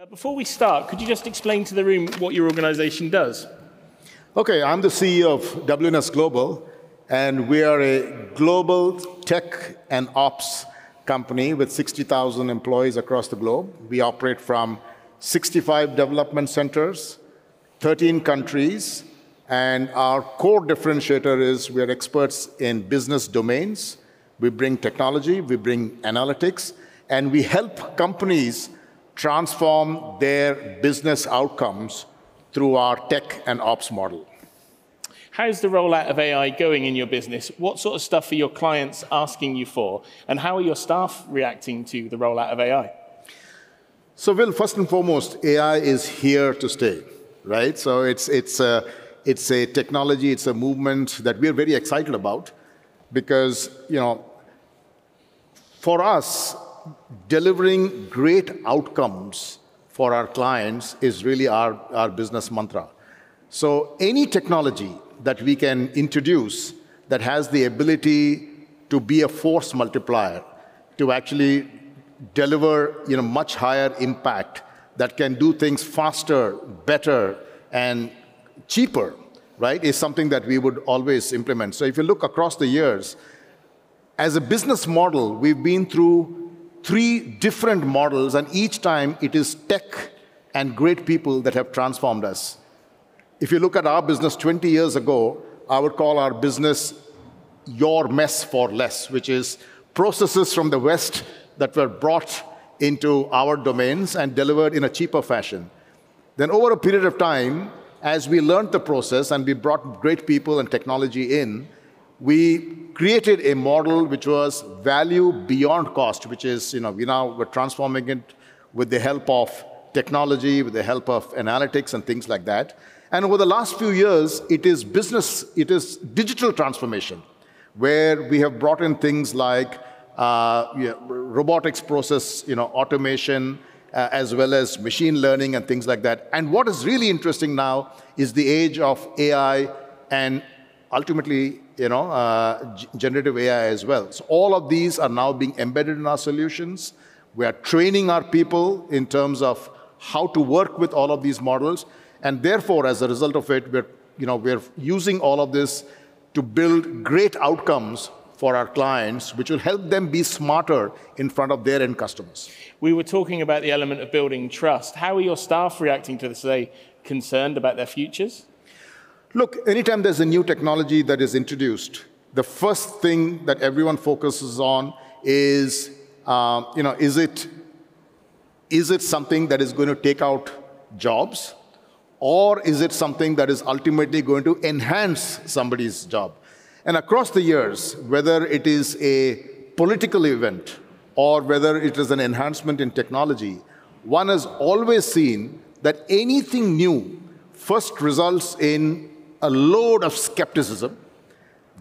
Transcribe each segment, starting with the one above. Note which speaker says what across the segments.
Speaker 1: Uh, before we start, could you just explain to the room what your organization does?
Speaker 2: Okay, I'm the CEO of WNS Global, and we are a global tech and ops company with 60,000 employees across the globe. We operate from 65 development centers, 13 countries, and our core differentiator is we're experts in business domains. We bring technology, we bring analytics, and we help companies transform their business outcomes through our tech and ops model.
Speaker 1: How's the rollout of AI going in your business? What sort of stuff are your clients asking you for? And how are your staff reacting to the rollout of AI?
Speaker 2: So, Will, first and foremost, AI is here to stay, right? So it's, it's, a, it's a technology, it's a movement that we're very excited about because, you know, for us, delivering great outcomes for our clients is really our, our business mantra. So any technology that we can introduce that has the ability to be a force multiplier, to actually deliver you know, much higher impact, that can do things faster, better, and cheaper, right, is something that we would always implement. So if you look across the years, as a business model, we've been through three different models, and each time it is tech and great people that have transformed us. If you look at our business 20 years ago, I would call our business your mess for less, which is processes from the West that were brought into our domains and delivered in a cheaper fashion. Then, over a period of time, as we learned the process and we brought great people and technology in, we created a model which was value beyond cost, which is, you know, we now we're transforming it with the help of technology, with the help of analytics and things like that. And over the last few years, it is business, it is digital transformation, where we have brought in things like uh, yeah, robotics process, you know, automation, uh, as well as machine learning and things like that. And what is really interesting now is the age of AI and ultimately you know, uh, generative AI as well. So all of these are now being embedded in our solutions. We are training our people in terms of how to work with all of these models. And therefore, as a result of it, we're, you know, we're using all of this to build great outcomes for our clients, which will help them be smarter in front of their end customers.
Speaker 1: We were talking about the element of building trust. How are your staff reacting to this? Are they concerned about their futures?
Speaker 2: Look, anytime there's a new technology that is introduced, the first thing that everyone focuses on is, uh, you know, is it, is it something that is going to take out jobs? Or is it something that is ultimately going to enhance somebody's job? And across the years, whether it is a political event or whether it is an enhancement in technology, one has always seen that anything new first results in a load of skepticism.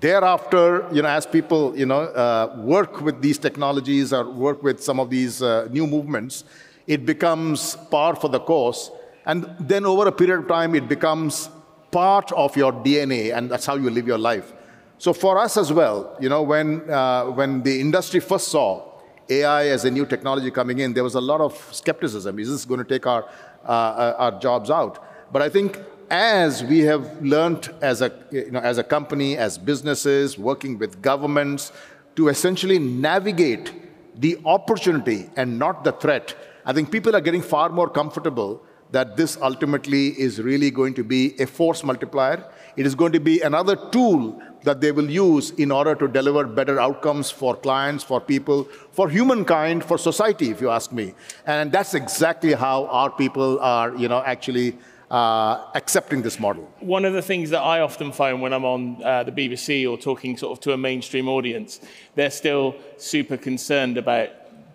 Speaker 2: Thereafter, you know, as people, you know, uh, work with these technologies or work with some of these uh, new movements, it becomes par for the course. And then over a period of time, it becomes part of your DNA, and that's how you live your life. So for us as well, you know, when, uh, when the industry first saw AI as a new technology coming in, there was a lot of skepticism. Is this going to take our, uh, uh, our jobs out? But I think as we have learned as a, you know, as a company, as businesses, working with governments, to essentially navigate the opportunity and not the threat, I think people are getting far more comfortable that this ultimately is really going to be a force multiplier. It is going to be another tool that they will use in order to deliver better outcomes for clients, for people, for humankind, for society, if you ask me. And that's exactly how our people are, you know, actually uh, accepting this model.
Speaker 1: One of the things that I often find when I'm on uh, the BBC or talking sort of to a mainstream audience, they're still super concerned about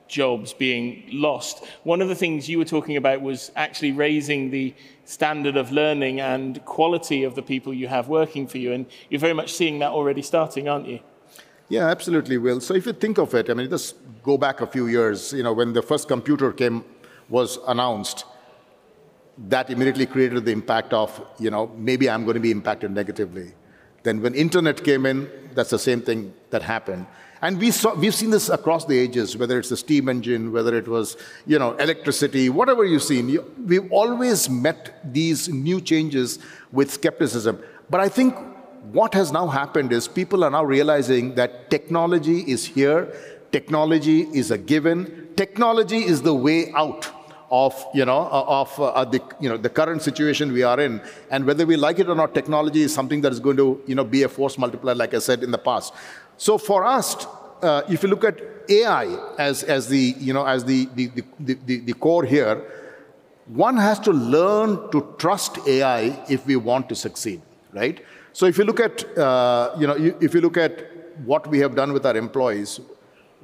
Speaker 1: jobs being lost. One of the things you were talking about was actually raising the standard of learning and quality of the people you have working for you, and you're very much seeing that already starting, aren't you?
Speaker 2: Yeah, absolutely, Will. So if you think of it, I mean, just go back a few years. You know, when the first computer came was announced, that immediately created the impact of, you know, maybe I'm going to be impacted negatively. Then when internet came in, that's the same thing that happened. And we saw, we've seen this across the ages, whether it's the steam engine, whether it was you know, electricity, whatever you've seen. You, we've always met these new changes with skepticism. But I think what has now happened is people are now realizing that technology is here, technology is a given, technology is the way out of you know of uh, the you know the current situation we are in and whether we like it or not technology is something that is going to you know be a force multiplier like i said in the past so for us, uh, if you look at AI as, as, the, you know, as the, the, the, the, the core here, one has to learn to trust AI if we want to succeed, right? So if you look at, uh, you know, if you look at what we have done with our employees,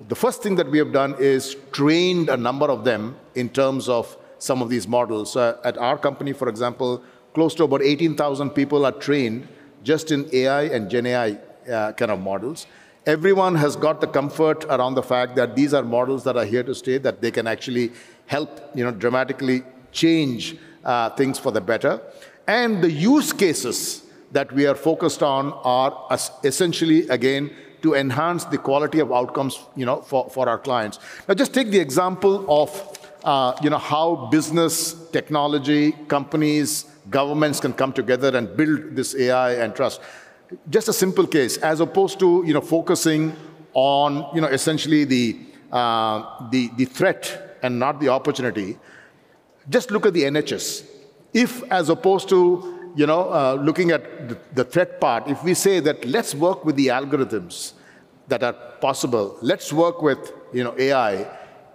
Speaker 2: the first thing that we have done is trained a number of them in terms of some of these models. So at our company, for example, close to about 18,000 people are trained just in AI and Gen AI uh, kind of models everyone has got the comfort around the fact that these are models that are here to stay, that they can actually help you know, dramatically change uh, things for the better. And the use cases that we are focused on are essentially, again, to enhance the quality of outcomes you know, for, for our clients. Now, just take the example of uh, you know, how business, technology, companies, governments can come together and build this AI and trust just a simple case, as opposed to you know, focusing on you know, essentially the, uh, the, the threat and not the opportunity, just look at the NHS. If, as opposed to you know, uh, looking at the, the threat part, if we say that let's work with the algorithms that are possible, let's work with you know, AI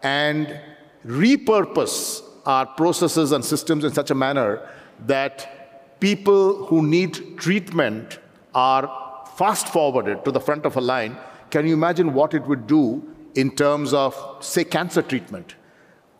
Speaker 2: and repurpose our processes and systems in such a manner that people who need treatment are fast forwarded to the front of a line, can you imagine what it would do in terms of, say, cancer treatment?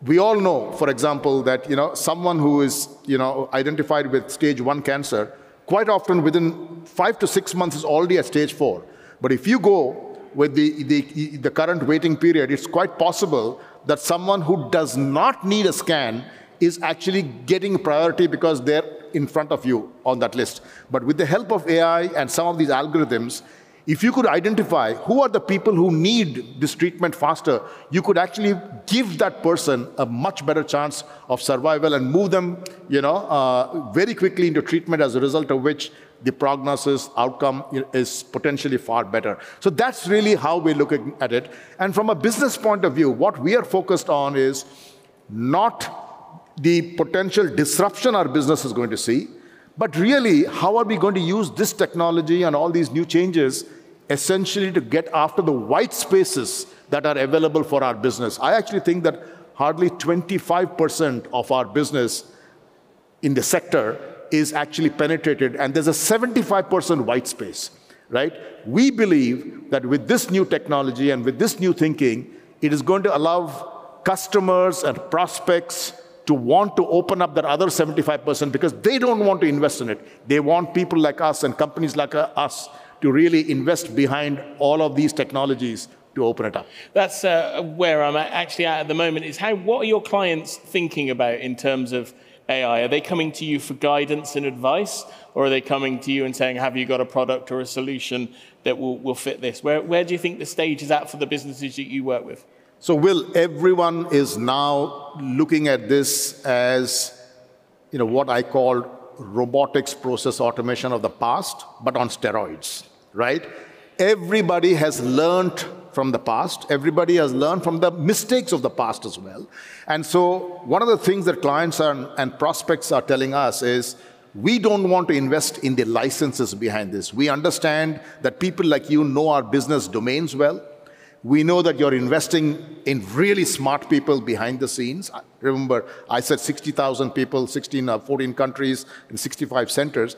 Speaker 2: We all know, for example, that you know, someone who is you know, identified with stage one cancer, quite often within five to six months is already at stage four. But if you go with the, the, the current waiting period, it's quite possible that someone who does not need a scan is actually getting priority because they're in front of you on that list. But with the help of AI and some of these algorithms, if you could identify who are the people who need this treatment faster, you could actually give that person a much better chance of survival and move them, you know, uh, very quickly into treatment as a result of which the prognosis outcome is potentially far better. So that's really how we're looking at it. And from a business point of view, what we are focused on is not the potential disruption our business is going to see, but really, how are we going to use this technology and all these new changes essentially to get after the white spaces that are available for our business? I actually think that hardly 25% of our business in the sector is actually penetrated, and there's a 75% white space, right? We believe that with this new technology and with this new thinking, it is going to allow customers and prospects to want to open up that other 75% because they don't want to invest in it. They want people like us and companies like us to really invest behind all of these technologies to open it up.
Speaker 1: That's uh, where I'm actually at at the moment is how, what are your clients thinking about in terms of AI? Are they coming to you for guidance and advice? Or are they coming to you and saying, have you got a product or a solution that will, will fit this? Where, where do you think the stage is at for the businesses that you work with?
Speaker 2: So, Will, everyone is now looking at this as you know, what I call robotics process automation of the past, but on steroids, right? Everybody has learned from the past. Everybody has learned from the mistakes of the past as well. And so, one of the things that clients are, and prospects are telling us is we don't want to invest in the licenses behind this. We understand that people like you know our business domains well. We know that you're investing in really smart people behind the scenes. Remember, I said 60,000 people, 16, or 14 countries, and 65 centers.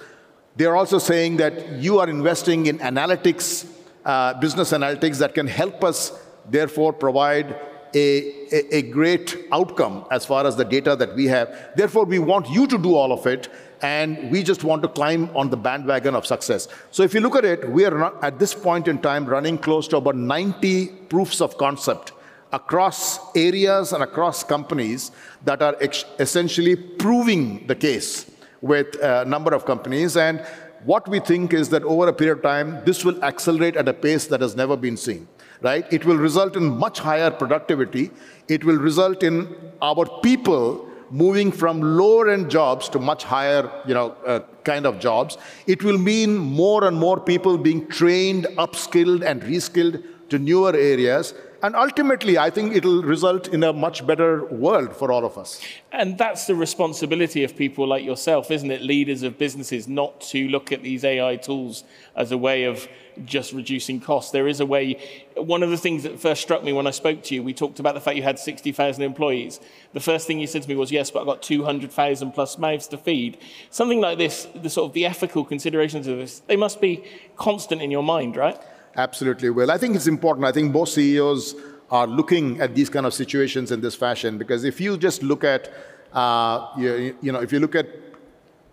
Speaker 2: They're also saying that you are investing in analytics, uh, business analytics that can help us, therefore, provide a, a, a, great outcome as far as the data that we have. Therefore, we want you to do all of it, and we just want to climb on the bandwagon of success. So if you look at it, we are at this point in time running close to about 90 proofs of concept across areas and across companies that are essentially proving the case with a number of companies. And what we think is that over a period of time, this will accelerate at a pace that has never been seen, right? It will result in much higher productivity. It will result in our people moving from lower end jobs to much higher, you know, uh, kind of jobs. It will mean more and more people being trained, upskilled, and reskilled to newer areas. And ultimately, I think it'll result in a much better world for all of us.
Speaker 1: And that's the responsibility of people like yourself, isn't it? Leaders of businesses, not to look at these AI tools as a way of just reducing costs. There is a way. One of the things that first struck me when I spoke to you, we talked about the fact you had 60,000 employees. The first thing you said to me was, yes, but I've got 200,000 plus mouths to feed. Something like this, the sort of the ethical considerations of this, they must be constant in your mind, right?
Speaker 2: Absolutely, Will. I think it's important. I think most CEOs are looking at these kind of situations in this fashion because if you just look at, uh, you, you know, if you look at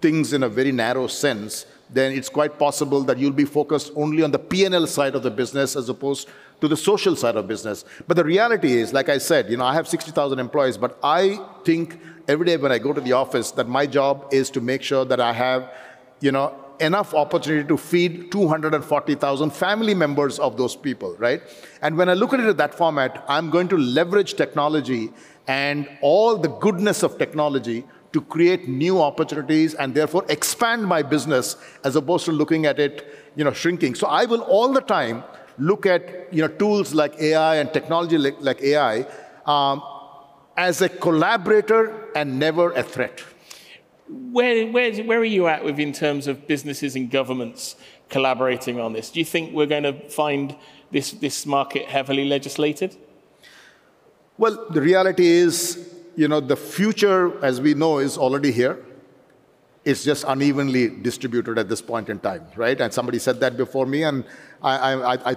Speaker 2: things in a very narrow sense, then it's quite possible that you'll be focused only on the P&L side of the business as opposed to the social side of business. But the reality is, like I said, you know, I have 60,000 employees, but I think every day when I go to the office that my job is to make sure that I have, you know, enough opportunity to feed 240,000 family members of those people, right? And when I look at it in that format, I'm going to leverage technology and all the goodness of technology to create new opportunities and therefore expand my business as opposed to looking at it, you know, shrinking. So I will all the time look at, you know, tools like AI and technology like, like AI um, as a collaborator and never a threat.
Speaker 1: Where, where, where are you at with in terms of businesses and governments collaborating on this? Do you think we're going to find this, this market heavily legislated?
Speaker 2: Well, the reality is, you know, the future, as we know, is already here. It's just unevenly distributed at this point in time, right? And somebody said that before me, and I, I, I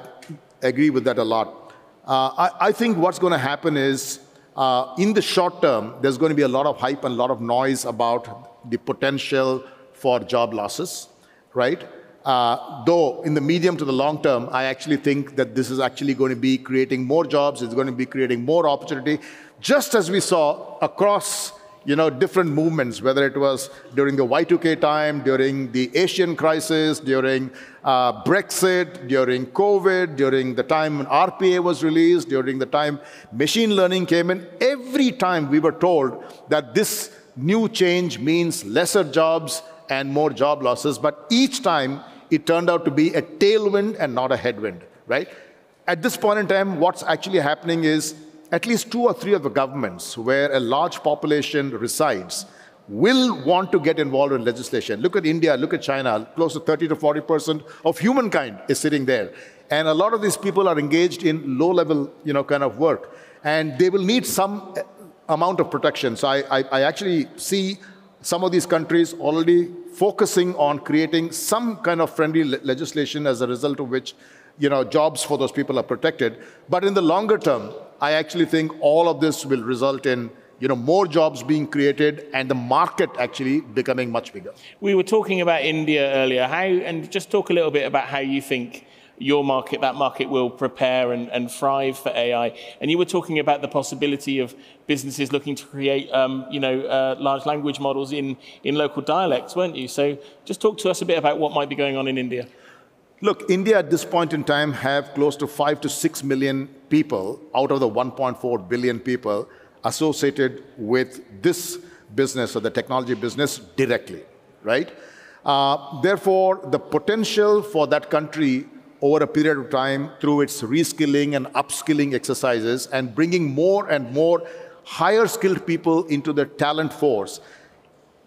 Speaker 2: agree with that a lot. Uh, I, I think what's going to happen is, uh, in the short term, there's going to be a lot of hype and a lot of noise about the potential for job losses, right? Uh, though in the medium to the long term, I actually think that this is actually going to be creating more jobs, it's going to be creating more opportunity, just as we saw across you know, different movements, whether it was during the Y2K time, during the Asian crisis, during uh, Brexit, during COVID, during the time when RPA was released, during the time machine learning came in. Every time we were told that this new change means lesser jobs and more job losses, but each time it turned out to be a tailwind and not a headwind, right? At this point in time, what's actually happening is at least two or three of the governments where a large population resides will want to get involved in legislation. Look at India, look at China, close to 30 to 40% of humankind is sitting there. And a lot of these people are engaged in low level, you know, kind of work. And they will need some eh, amount of protection. So I, I, I actually see some of these countries already focusing on creating some kind of friendly le legislation as a result of which you know, jobs for those people are protected. But in the longer term, I actually think all of this will result in you know, more jobs being created and the market actually becoming much bigger.
Speaker 1: We were talking about India earlier. How, and just talk a little bit about how you think your market, that market will prepare and, and thrive for AI. And you were talking about the possibility of businesses looking to create, um, you know, uh, large language models in, in local dialects, weren't you? So just talk to us a bit about what might be going on in India.
Speaker 2: Look, India at this point in time have close to five to six million people out of the 1.4 billion people associated with this business or the technology business directly, right? Uh, therefore, the potential for that country over a period of time through its reskilling and upskilling exercises and bringing more and more higher skilled people into the talent force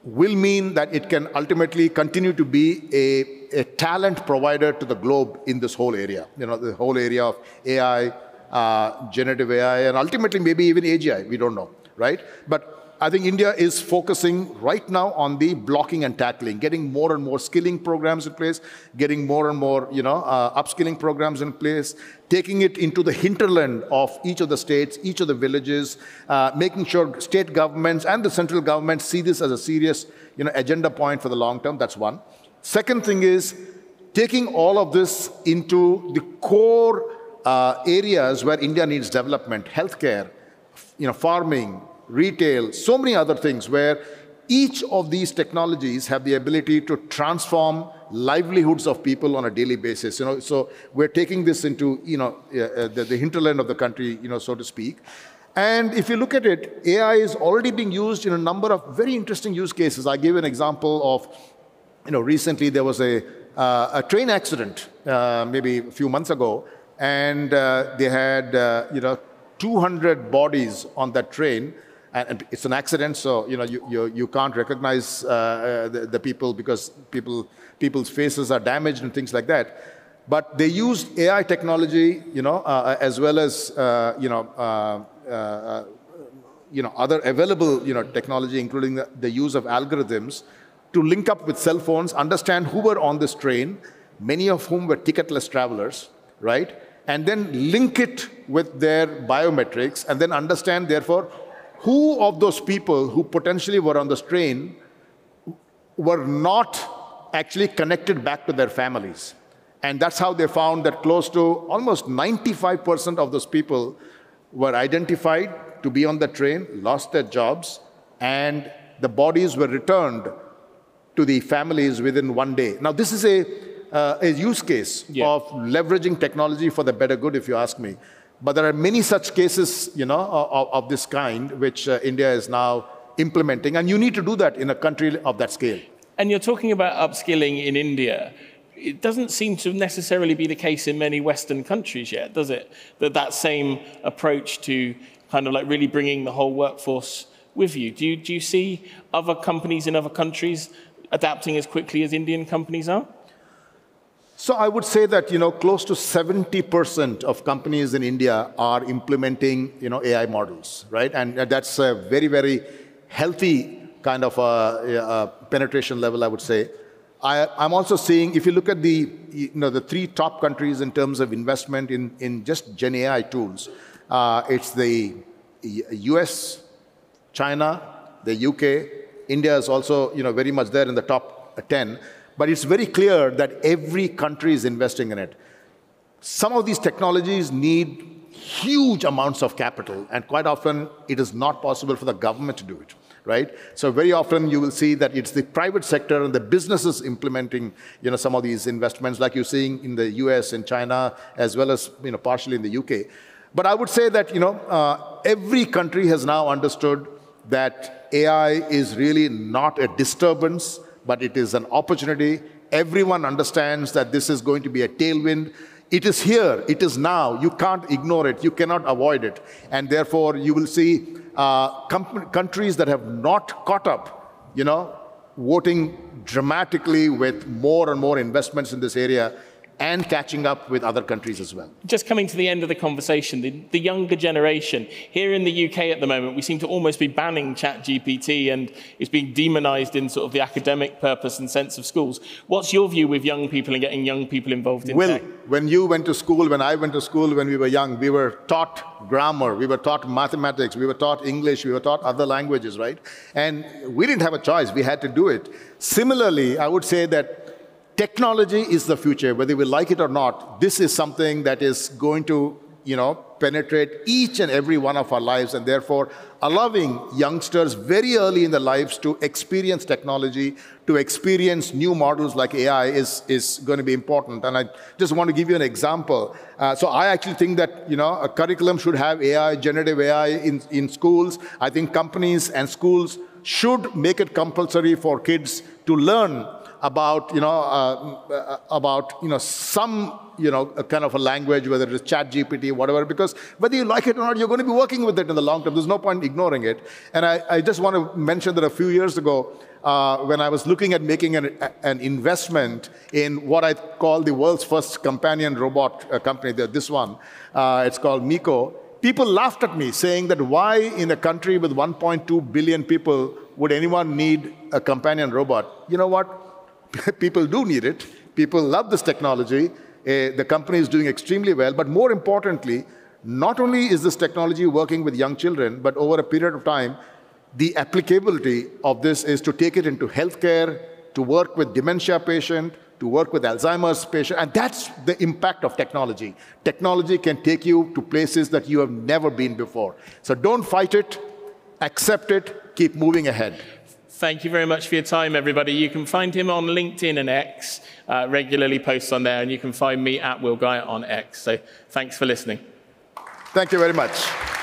Speaker 2: will mean that it can ultimately continue to be a, a talent provider to the globe in this whole area. You know, the whole area of AI, uh, generative AI, and ultimately maybe even AGI, we don't know, right? But I think India is focusing right now on the blocking and tackling, getting more and more skilling programs in place, getting more and more, you know, uh, upskilling programs in place, taking it into the hinterland of each of the states, each of the villages, uh, making sure state governments and the central government see this as a serious, you know, agenda point for the long term. That's one. Second thing is taking all of this into the core uh, areas where India needs development, healthcare, you know, farming, retail, so many other things where each of these technologies have the ability to transform livelihoods of people on a daily basis. You know, so we're taking this into you know uh, the, the hinterland of the country, you know, so to speak. And if you look at it, AI is already being used in a number of very interesting use cases. I give an example of, you know, recently there was a, uh, a train accident, uh, maybe a few months ago, and uh, they had, uh, you know, 200 bodies on that train and it's an accident, so you know you, you, you can't recognize uh, uh, the, the, people because people people's faces are damaged and things like that. But they used AI technology, you know, uh, as well as uh, you know, uh, you know, other available you know technology, including the, the use of algorithms, to link up with cell phones, understand who were on this train, many of whom were ticketless travelers, right? And then link it with their biometrics, and then understand, therefore, who of those people who potentially were on the train were not actually connected back to their families. And that's how they found that close to almost 95% of those people were identified to be on the train, lost their jobs, and the bodies were returned to the families within one day. Now, this is a, uh, a use case yeah. of leveraging technology for the better good, if you ask me. But there are many such cases, you know, of, of this kind, which uh, India is now implementing, and you need to do that in a country of that scale.
Speaker 1: And you're talking about upskilling in India. It doesn't seem to necessarily be the case in many Western countries yet, does it? That that same approach to kind of like really bringing the whole workforce with you. Do you, do you see other companies in other countries adapting as quickly as Indian companies are?
Speaker 2: So I would say that you know close to 70% of companies in India are implementing you know AI models, right? And that's a very very healthy kind of a, a penetration level, I would say. I, am also seeing if you look at the you know the three top countries in terms of investment in in just Gen AI tools, uh, it's the U.S., China, the U.K. India is also you know very much there in the top 10. But it's very clear that every country is investing in it. Some of these technologies need huge amounts of capital, and quite often it is not possible for the government to do it, right? So very often you will see that it's the private sector and the businesses implementing, you know, some of these investments, like you're seeing in the U.S. and China, as well as, you know, partially in the U.K. But I would say that, you know, uh, every country has now understood that AI is really not a disturbance, but it is an opportunity. Everyone understands that this is going to be a tailwind. It is here, it is now. You can't ignore it, you cannot avoid it. And therefore, you will see uh, countries that have not caught up, you know, voting dramatically with more and more investments in this area and catching up with other countries as well.
Speaker 1: Just coming to the end of the conversation, the, the, younger generation, here in the UK at the moment, we seem to almost be banning ChatGPT and it's being demonized in sort of the academic purpose and sense of schools. What's your view with young people and getting young people involved in
Speaker 2: Will,
Speaker 1: tech?
Speaker 2: when you went to school, when I went to school when we were young, we were taught grammar, we were taught mathematics, we were taught English, we were taught other languages, right? And we didn't have a choice, we had to do it. Similarly, I would say that technology is the future, whether we like it or not. This is something that is going to, you know, penetrate each and every one of our lives, and therefore allowing youngsters very early in their lives to experience technology, to experience new models like AI is, is going to be important. And I just want to give you an example. Uh, so I actually think that, you know, a curriculum should have AI, generative AI in, in schools. I think companies and schools should make it compulsory for kids to learn about, you know, uh, uh, about, you know, some, you know, kind of a language, whether it's chat GPT, whatever, because whether you like it or not, you're going to be working with it in the long term. There's no point ignoring it. And I, I just want to mention that a few years ago, uh, when I was looking at making an, an, investment in what I call the world's first companion robot uh, company, this one, uh, it's called Miko, People laughed at me saying that why in a country with 1.2 billion people would anyone need a companion robot? You know what? people do need it. People love this technology. Uh, the company is doing extremely well. But more importantly, not only is this technology working with young children, but over a period of time, the applicability of this is to take it into healthcare, to work with dementia patient, to work with Alzheimer's patient, and that's the impact of technology. Technology can take you to places that you have never been before. So don't fight it, accept it, keep moving ahead
Speaker 1: Thank you very much for your time, everybody. You can find him on LinkedIn and X, uh, regularly posts on there, and you can find me at Will Guy on X. So thanks for listening.
Speaker 2: Thank you very much.